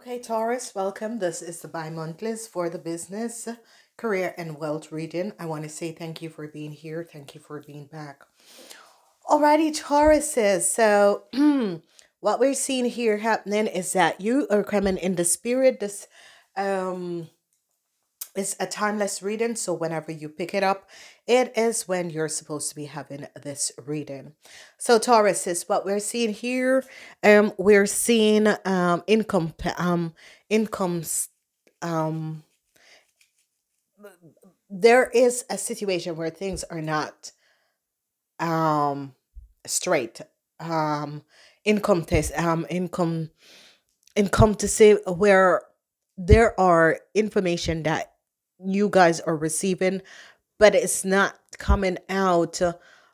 Okay, Taurus, welcome. This is the bi monthlies for the business, career, and wealth reading. I want to say thank you for being here. Thank you for being back. Alrighty, Tauruses. So, what we're seeing here happening is that you are coming in the spirit. This um it's a timeless reading, so whenever you pick it up, it is when you're supposed to be having this reading. So Taurus is what we're seeing here. Um, we're seeing um income um incomes um there is a situation where things are not um straight. Um income test um income income to say where there are information that you guys are receiving, but it's not coming out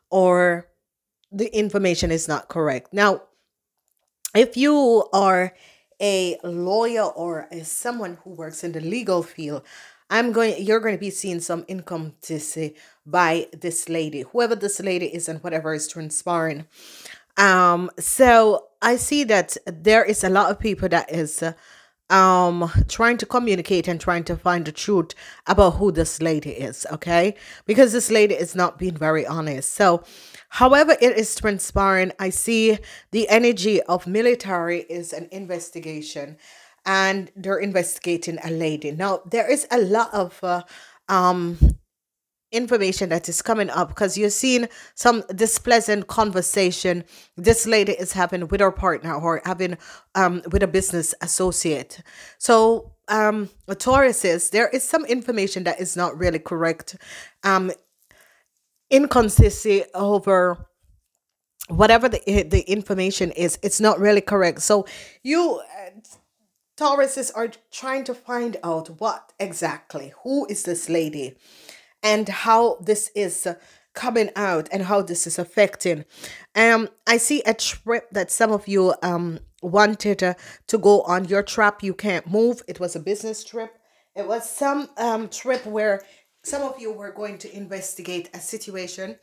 or the information is not correct. Now, if you are a lawyer or as someone who works in the legal field, I'm going you're going to be seeing some income to see by this lady, whoever this lady is and whatever is transpiring. Um so I see that there is a lot of people that is uh, um trying to communicate and trying to find the truth about who this lady is okay? Because this lady is not being very honest. So however it is transpiring i see the energy of military is an investigation and they're investigating a lady. Now there is a lot of uh, um information that is coming up because you're seeing some displeasant conversation. This lady is having with her partner or having um with a business associate. So um taurus says there is some information that is not really correct um inconsistency over whatever the, the information is it's not really correct. So you uh, tauruses are trying to find out what exactly who is this lady and how this is coming out and how this is affecting. Um, I see a trip that some of you um wanted uh, to go on. Your trap you can't move. It was a business trip. It was some um trip where some of you were going to investigate a situation,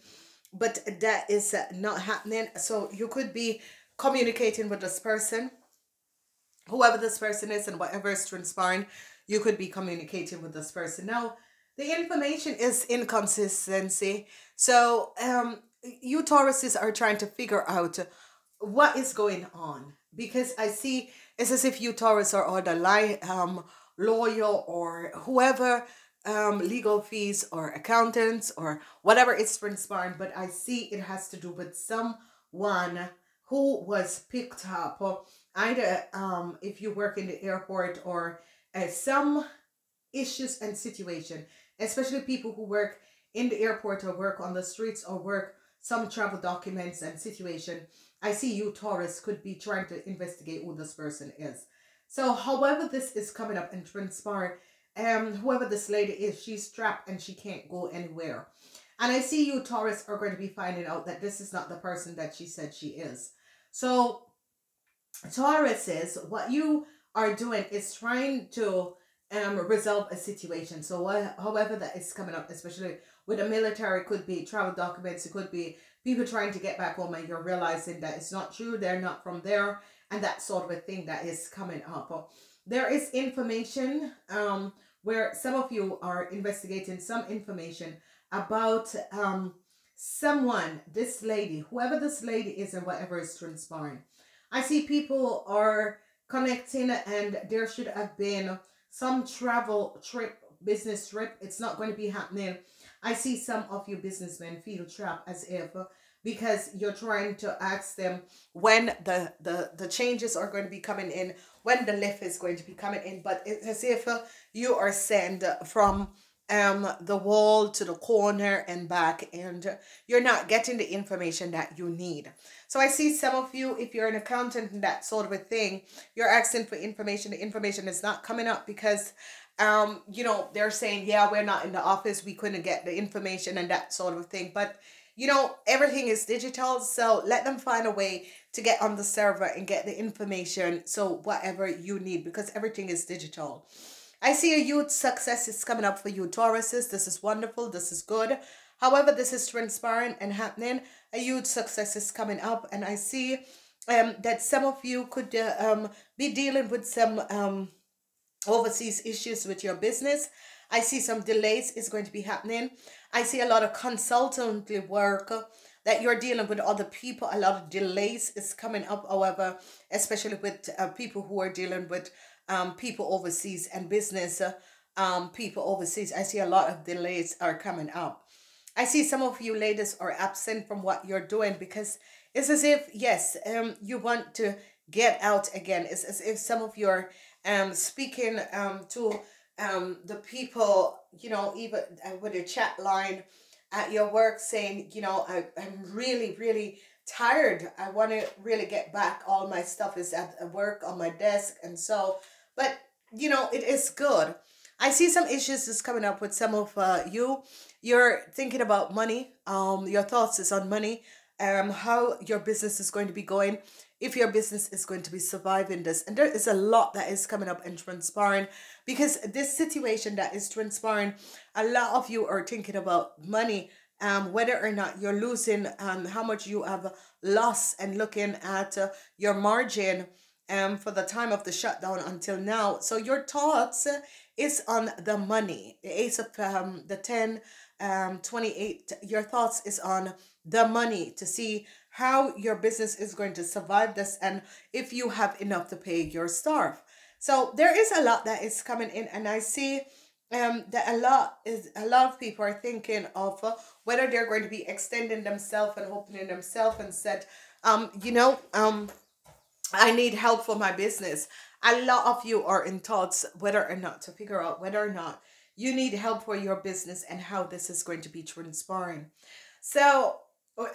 but that is uh, not happening. So you could be communicating with this person, whoever this person is, and whatever is transpiring. You could be communicating with this person now the information is inconsistency. So um you Tauruses are trying to figure out what is going on because I see it's as if you Taurus are all the lie um lawyer or whoever um legal fees or accountants or whatever it's transpiring, but I see it has to do with someone who was picked up either um if you work in the airport or uh, some issues and situation especially people who work in the airport or work on the streets or work some travel documents and situation. I see you, Taurus, could be trying to investigate who this person is. So, however, this is coming up and transpire, um, whoever this lady is, she's trapped and she can't go anywhere. And I see you, Taurus, are going to be finding out that this is not the person that she said she is. So, Taurus is what you are doing is trying to um resolve a situation. So what, however that is coming up, especially with the military, could be travel documents, it could be people trying to get back home and you're realizing that it's not true, they're not from there, and that sort of a thing that is coming up. There is information um where some of you are investigating some information about um someone, this lady, whoever this lady is and whatever is transpiring. I see people are connecting and there should have been some travel trip, business trip, it's not going to be happening. I see some of you businessmen feel trapped as if because you're trying to ask them when the, the, the changes are going to be coming in, when the lift is going to be coming in. But it's as if you are sent from um the wall to the corner and back and you're not getting the information that you need. So i see some of you if you're an accountant and that sort of a thing you're asking for information. The information is not coming up because um you know they're saying yeah we're not in the office. We couldn't get the information and that sort of thing. But you know everything is digital so let them find a way to get on the server and get the information. So whatever you need because everything is digital I see a huge success is coming up for you, Tauruses. This is wonderful. This is good. However, this is transparent and happening. A huge success is coming up, and I see um, that some of you could uh, um, be dealing with some um, overseas issues with your business. I see some delays is going to be happening. I see a lot of consultancy work that you're dealing with other people. A lot of delays is coming up, however, especially with uh, people who are dealing with um, people overseas and business uh, um, people overseas. I see a lot of delays are coming up. I see some of you ladies are absent from what you're doing because it's as if, yes, um, you want to get out again. It's as if some of you are um, speaking um, to um, the people, you know, even uh, with a chat line at your work saying, you know, I, I'm really, really tired. I want to really get back. All my stuff is at work on my desk. And so, but, you know, it is good. I see some issues is coming up with some of uh, you. You're thinking about money. Um, your thoughts is on money. Um, how your business is going to be going. If your business is going to be surviving this, and there is a lot that is coming up and transpiring because this situation that is transpiring, a lot of you are thinking about money. Um, whether or not you're losing, um, how much you have lost, and looking at uh, your margin um for the time of the shutdown until now. So your thoughts is on the money. The ace of um, the 10, um, 28, your thoughts is on the money to see how your business is going to survive this and if you have enough to pay your staff. So there is a lot that is coming in and I see um that a lot is a lot of people are thinking of uh, whether they're going to be extending themselves and opening themselves and said um you know um I need help for my business a lot of you are in thoughts whether or not to figure out whether or not you need help for your business and how this is going to be transpiring. So uh,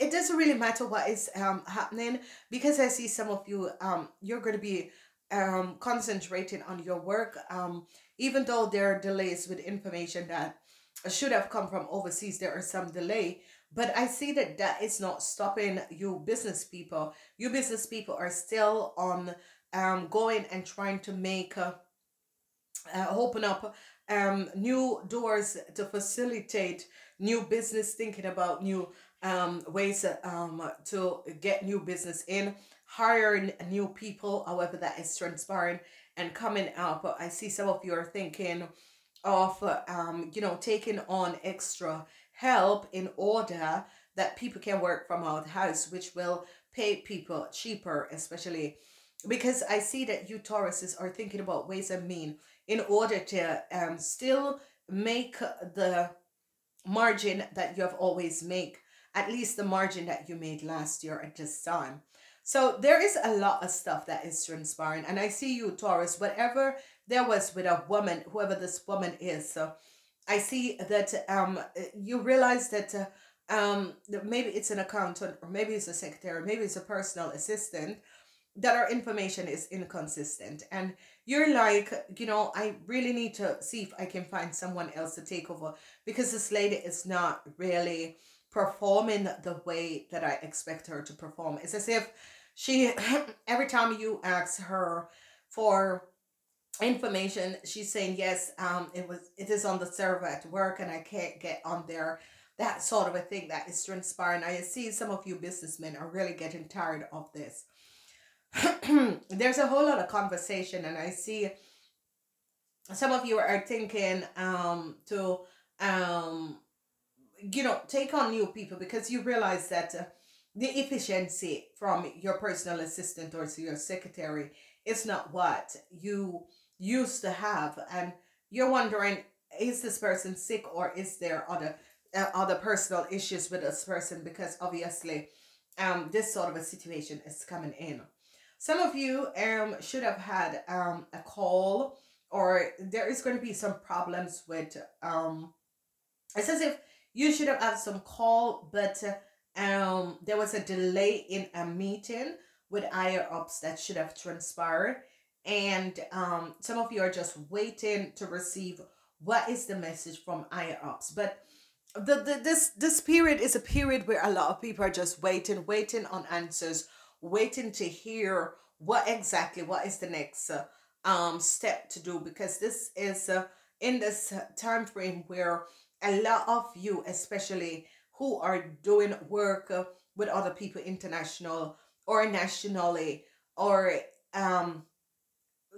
it doesn't really matter what is um happening because I see some of you um you're going to be um concentrating on your work um even though there are delays with information that should have come from overseas there are some delay but i see that that is not stopping you business people you business people are still on um, going and trying to make uh, uh, open up um, new doors to facilitate new business, thinking about new um, ways um, to get new business in, hiring new people, however that is transpiring and coming up. I see some of you are thinking of, um, you know, taking on extra help in order that people can work from out house, which will pay people cheaper, especially because I see that you Tauruses are thinking about ways and mean in order to um still make the margin that you have always make at least the margin that you made last year at this time. So there is a lot of stuff that is transpiring and I see you Taurus whatever there was with a woman whoever this woman is so I see that um you realize that uh, um maybe it's an accountant or maybe it's a secretary maybe it's a personal assistant that our information is inconsistent. And you're like you know i really need to see if i can find someone else to take over because this lady is not really performing the way that i expect her to perform. It's as if she every time you ask her for information she's saying yes um it was it is on the server at work and i can't get on there. That sort of a thing that is transpiring. I see some of you businessmen are really getting tired of this. There's a whole lot of conversation and I see some of you are thinking um to um you know take on new people because you realize that uh, the efficiency from your personal assistant or your secretary is not what you used to have and you're wondering is this person sick or is there other uh, other personal issues with this person? Because obviously um this sort of a situation is coming in. Some of you um should have had um a call or there is going to be some problems with um it's as if you should have had some call but um there was a delay in a meeting with higher ups that should have transpired and um some of you are just waiting to receive what is the message from ups. But the, the this this period is a period where a lot of people are just waiting waiting on answers waiting to hear what exactly what is the next uh, um step to do. Because this is uh, in this time frame where a lot of you especially who are doing work uh, with other people international or nationally or um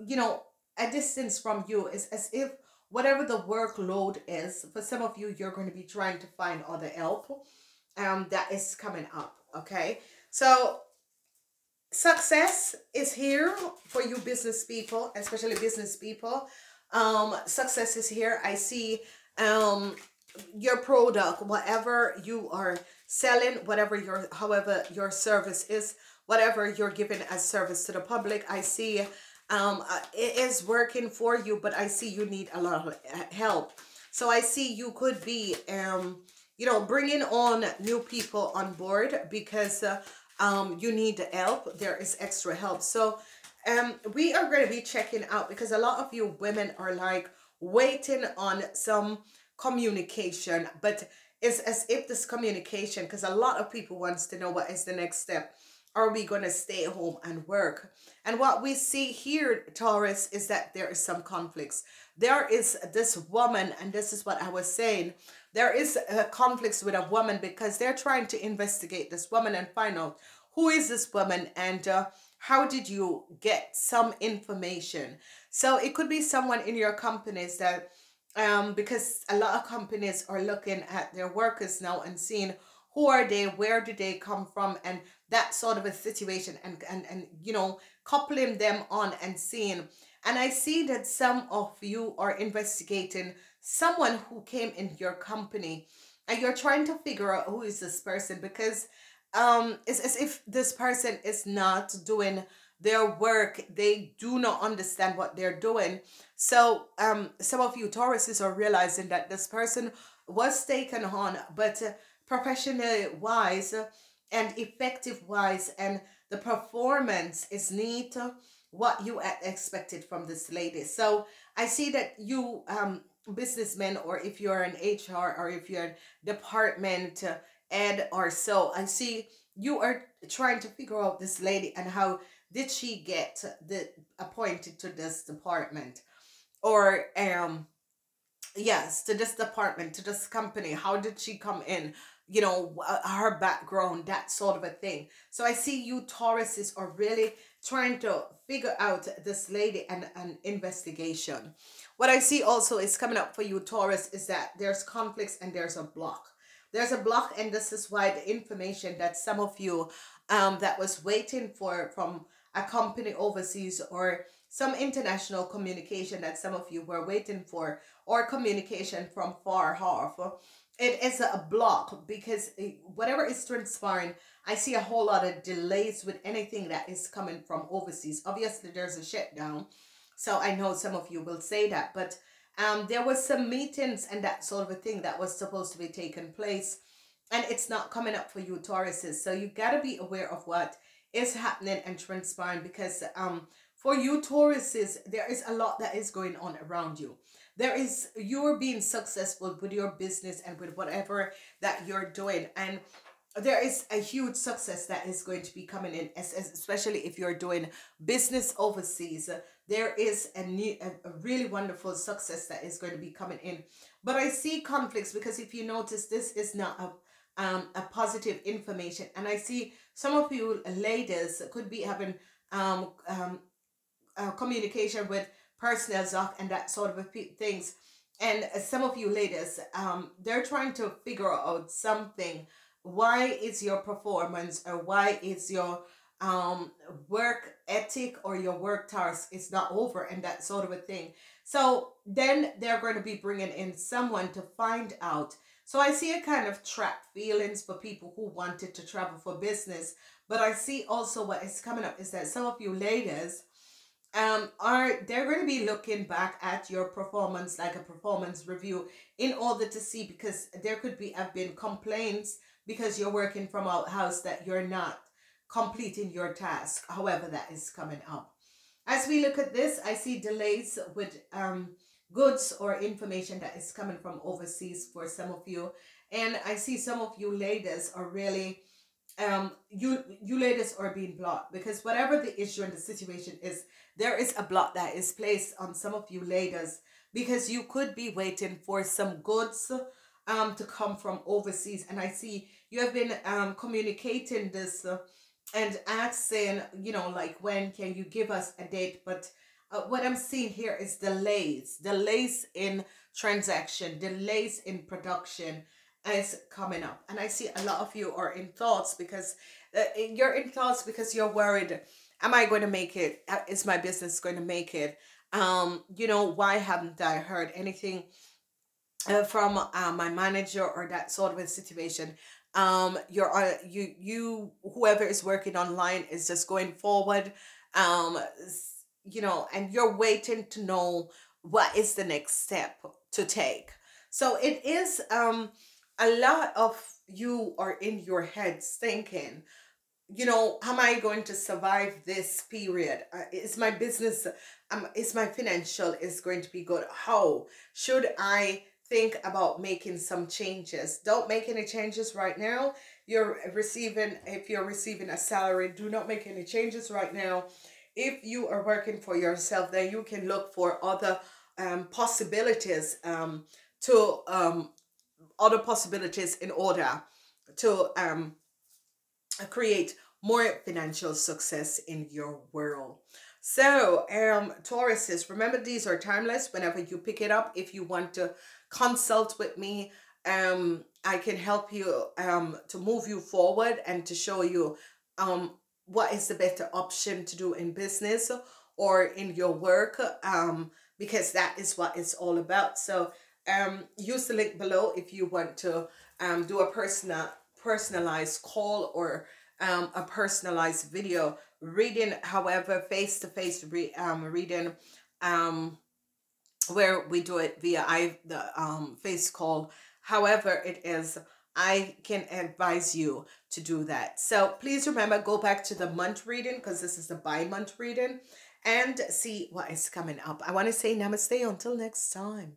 you know a distance from you is as if whatever the workload is for some of you you're going to be trying to find other help um that is coming up okay? So success is here for you business people especially business people. Um success is here. I see um your product whatever you are selling whatever your however your service is whatever you're giving as service to the public i see um uh, it is working for you but i see you need a lot of help. So i see you could be um you know bringing on new people on board because uh, um you need help. There is extra help. So um we are going to be checking out because a lot of you women are like waiting on some communication but it's as if this communication because a lot of people wants to know what is the next step are we going to stay home and work? And what we see here taurus is that there is some conflicts. There is this woman and this is what i was saying there is a conflicts with a woman because they're trying to investigate this woman and find out who is this woman and uh, how did you get some information? So it could be someone in your companies that um because a lot of companies are looking at their workers now and seeing who are they where did they come from and that sort of a situation and and and you know coupling them on and seeing. And i see that some of you are investigating someone who came in your company and you're trying to figure out who is this person because um it's as if this person is not doing their work. They do not understand what they're doing. So um some of you tauruses are realizing that this person was taken on but uh, professionally wise and effective wise and the performance is neat what you expected from this lady. So i see that you um businessmen or if you're an hr or if you're department head or so i see you are trying to figure out this lady and how did she get the appointed to this department? Or um yes to this department to this company how did she come in you know uh, her background that sort of a thing. So i see you tauruses are really trying to figure out this lady and an investigation. What i see also is coming up for you taurus is that there's conflicts and there's a block. There's a block and this is why the information that some of you um that was waiting for from a company overseas or some international communication that some of you were waiting for or communication from far off. It is a block because whatever is transpiring i see a whole lot of delays with anything that is coming from overseas. Obviously there's a shutdown so i know some of you will say that but um there was some meetings and that sort of a thing that was supposed to be taking place and it's not coming up for you tauruses so you got to be aware of what is happening and transpiring because um for you Tauruses, there is a lot that is going on around you. There is you're being successful with your business and with whatever that you're doing. And there is a huge success that is going to be coming in, especially if you're doing business overseas. There is a new, a, really wonderful success that is going to be coming in. But I see conflicts because if you notice, this is not a um, a positive information. And I see some of you ladies could be having um, um, uh, communication with personal Zoc and that sort of things. And some of you ladies, um, they're trying to figure out something. Why is your performance or why is your um work ethic or your work task is not over and that sort of a thing so then they're going to be bringing in someone to find out so I see a kind of trapped feelings for people who wanted to travel for business. But I see also what is coming up is that some of you ladies um are they're going to be looking back at your performance like a performance review in order to see because there could be have been complaints because you're working from a house that you're not completing your task however that is coming up as we look at this i see delays with um goods or information that is coming from overseas for some of you. And I see some of you ladies are really um you you ladies are being blocked because whatever the issue and the situation is there is a block that is placed on some of you ladies because you could be waiting for some goods um to come from overseas and i see you have been um communicating this and asking, you know, like when can you give us a date? But uh, what I'm seeing here is delays, delays in transaction, delays in production is coming up. And I see a lot of you are in thoughts because uh, you're in thoughts because you're worried. Am I going to make it? Uh, my business going to make it? Um, you know, why haven't I heard anything uh, from uh, my manager or that sort of a situation? Um, you're uh, you you whoever is working online is just going forward. Um, you know, and you're waiting to know what is the next step to take. So it is um a lot of you are in your heads thinking, you know, how am I going to survive this period? Uh, is my business, um, is my financial is going to be good? How should I think about making some changes? Don't make any changes right now. You're receiving, if you're receiving a salary, do not make any changes right now. If you are working for yourself, then you can look for other um, possibilities um, to um, other possibilities in order to um, create more financial success in your world. So, um, Tauruses, remember these are timeless. Whenever you pick it up, if you want to consult with me, um, I can help you um, to move you forward and to show you um, what is the better option to do in business or in your work um, because that is what it's all about. So um, use the link below if you want to um, do a personal personalized call or um, a personalized video reading. However face-to-face re um, reading um, where we do it via I the um, face call. However it is I can advise you to do that. So please remember go back to the month reading because this is the by month reading and see what is coming up. I want to say namaste. Until next time